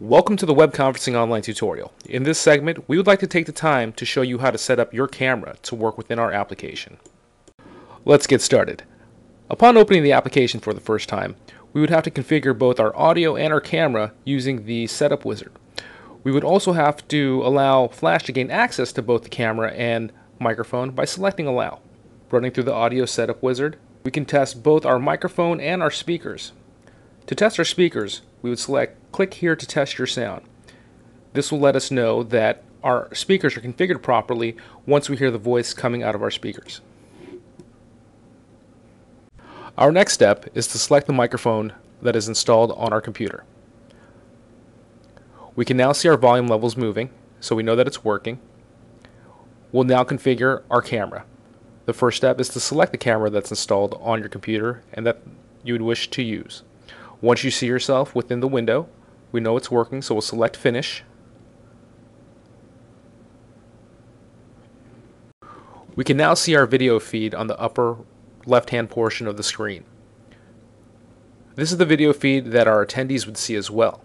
Welcome to the web conferencing online tutorial. In this segment, we would like to take the time to show you how to set up your camera to work within our application. Let's get started. Upon opening the application for the first time, we would have to configure both our audio and our camera using the setup wizard. We would also have to allow Flash to gain access to both the camera and microphone by selecting allow. Running through the audio setup wizard, we can test both our microphone and our speakers. To test our speakers, we would select click here to test your sound. This will let us know that our speakers are configured properly once we hear the voice coming out of our speakers. Our next step is to select the microphone that is installed on our computer. We can now see our volume levels moving, so we know that it's working. We'll now configure our camera. The first step is to select the camera that's installed on your computer and that you would wish to use. Once you see yourself within the window, we know it's working, so we'll select Finish. We can now see our video feed on the upper left-hand portion of the screen. This is the video feed that our attendees would see as well.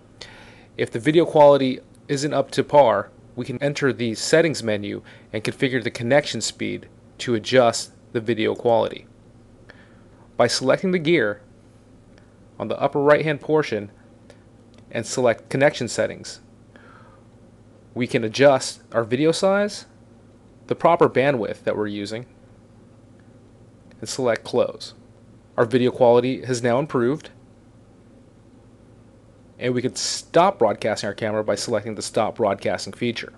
If the video quality isn't up to par, we can enter the settings menu and configure the connection speed to adjust the video quality. By selecting the gear, on the upper right hand portion and select connection settings. We can adjust our video size, the proper bandwidth that we're using, and select close. Our video quality has now improved and we can stop broadcasting our camera by selecting the stop broadcasting feature.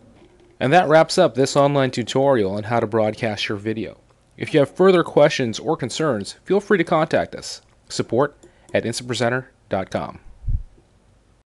And that wraps up this online tutorial on how to broadcast your video. If you have further questions or concerns, feel free to contact us. Support at instantpresenter.com.